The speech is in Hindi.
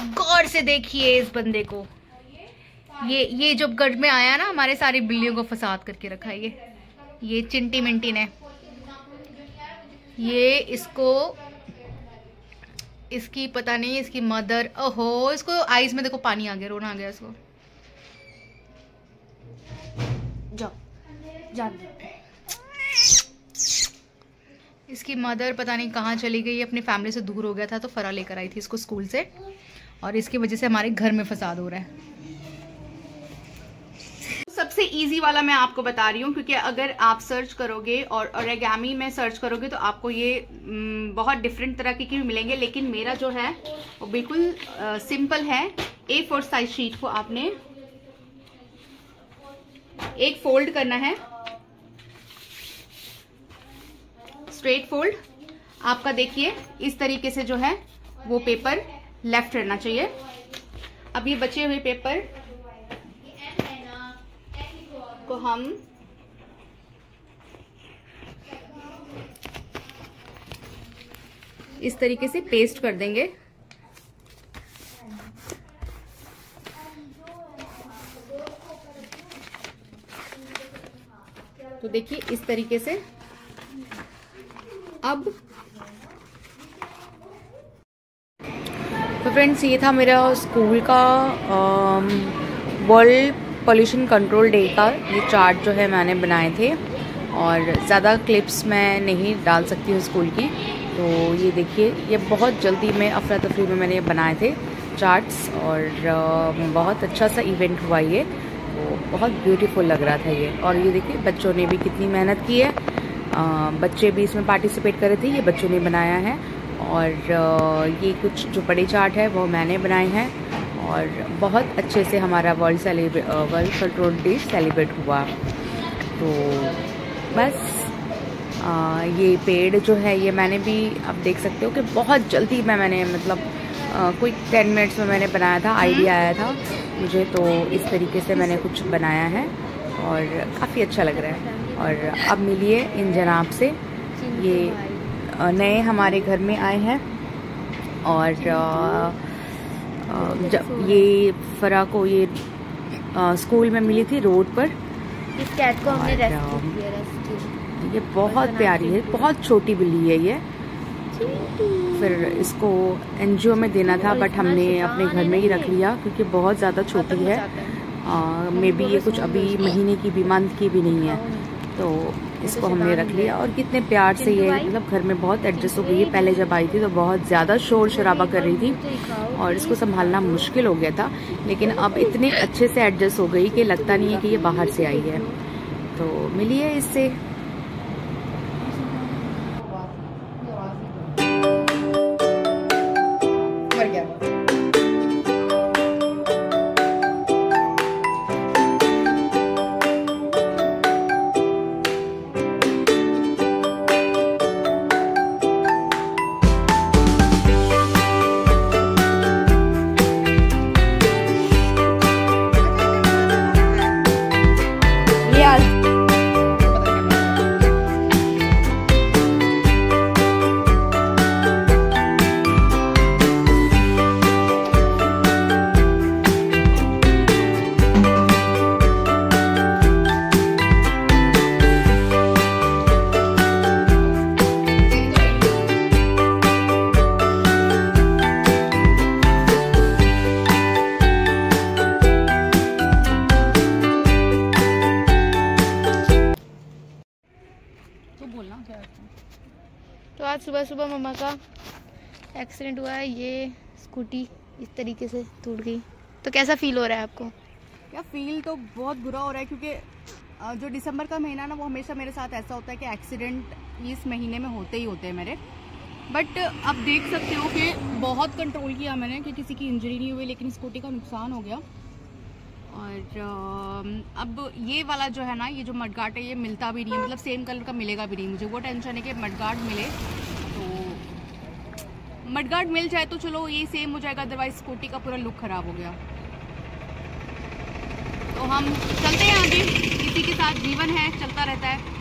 गौर से देखिए इस बंदे को। ये ये जब गढ़ में आया ना, हमारे सारी बिल्लियों को फसाद करके रखा है ये। ये चिंटी मिंटी ने। ये इसको, इसकी पता नहीं, इसकी मदर, ओहो, इसको आईज में देखो, पानी आ गया, रोना आ गया इसको। जाओ इसकी मदर पता नहीं कहाँ चली गई, अपनी फैमिली से दूर हो गया था तो फरा लेकर आई थी इसको स्कूल से। और इसकी वजह से हमारे घर में फसाद हो रहा है। सबसे इजी वाला मैं आपको बता रही हूँ, क्योंकि अगर आप सर्च करोगे और ओरेगामी में सर्च करोगे तो आपको ये बहुत डिफरेंट तरह के भी मिलेंगे। लेकिन मेरा जो है, वो बिल्कुल सिंपल है। ए फोर साइज़ शीट को आपने एक फोल्ड करना है। स्ट्रेट फोल्ड आपका देखिए, इस तरीके से जो है, वो पेपर लेफ़्ट रहना चाहिए। अब ये बचे हुए पेपर को हम इस तरीके से पेस्ट कर देंगे। तो देखिए, इस तरीके से। अब फ्रेंड्स ये था मेरा स्कूल का वर्ल्ड पोल्यूशन कंट्रोल डे का ये चार्ट जो है मैंने बनाए थे और ज़्यादा क्लिप्स मैं नहीं डाल सकती हूँ स्कूल की। तो ये देखिए ये बहुत जल्दी में अफरा तफरी में मैंने ये बनाए थे चार्ट्स और बहुत अच्छा सा इवेंट हुआ ये। तो बहुत ब्यूटीफुल लग रहा था ये। और ये देखिए बच्चों ने भी कितनी मेहनत की है। आ, बच्चे भी इसमें पार्टिसिपेट कर थे ये बच्चों ने बनाया है। और ये कुछ जो बड़े चार्ट है वो मैंने बनाए हैं और बहुत अच्छे से हमारा world celebrate world control day celebrate हुआ। तो बस आ, ये पेड़ जो है ये मैंने भी आप देख सकते हो कि बहुत जल्दी में मैंने मतलब कोई टेन मिनट्स में मैंने बनाया था आइडिया आया था। मुझे तो इस तरीके से मैंने कुछ बनाया है और काफ़ी अच्छा लग रहा है। और अब मिलिए इन जनाब से ये नए हमारे घर में आए हैं। और जब ये फरा को ये स्कूल में मिली थी रोड पर। इस कैट को हमने रेस्क्यू किया रेस्क्यू ये बहुत प्यारी है बहुत छोटी बिल्ली है ये। फिर इसको एनजीओ में देना था बट हमने अपने घर में ही रख लिया क्योंकि बहुत ज़्यादा छोटी है मे बी ये कुछ अभी महीने की भी मंथ की भी नहीं है। तो इसको हमने रख लिया। और कितने प्यार से ये मतलब घर में बहुत एडजस्ट हो गई है। पहले जब आई थी तो बहुत ज़्यादा शोर शराबा कर रही थी और इसको संभालना मुश्किल हो गया था। लेकिन अब इतने अच्छे से एडजस्ट हो गई कि लगता नहीं है कि ये बाहर से आई है। तो मिली है इससे। सुबह सुबह मम्मा का एक्सीडेंट हुआ है, ये स्कूटी इस तरीके से टूट गई। तो कैसा फील हो रहा है आपको? क्या फील तो बहुत बुरा हो रहा है, क्योंकि जो दिसंबर का महीना ना, वो हमेशा मेरे साथ ऐसा होता है कि एक्सीडेंट इस महीने में होते ही होते हैं मेरे। बट अब देख सकते हो कि बहुत कंट्रोल किया मैंने कि किसी की इंजरी नहीं हुई, लेकिन स्कूटी का नुकसान हो गया। और अब ये वाला जो है ना, ये जो मडगाट है, ये मिलता भी नहीं है। मतलब सेम कलर का मिलेगा भी नहीं मुझे। वो टेंशन है कि मडगाट मिले मडगाट मिल जाए तो चलो ये सेम हो जाएगा अदरवाइज़ स्कूटी का पूरा लुक ख़राब हो गया। तो हम चलते हैं आगे, इसी के साथ जीवन है, चलता रहता है।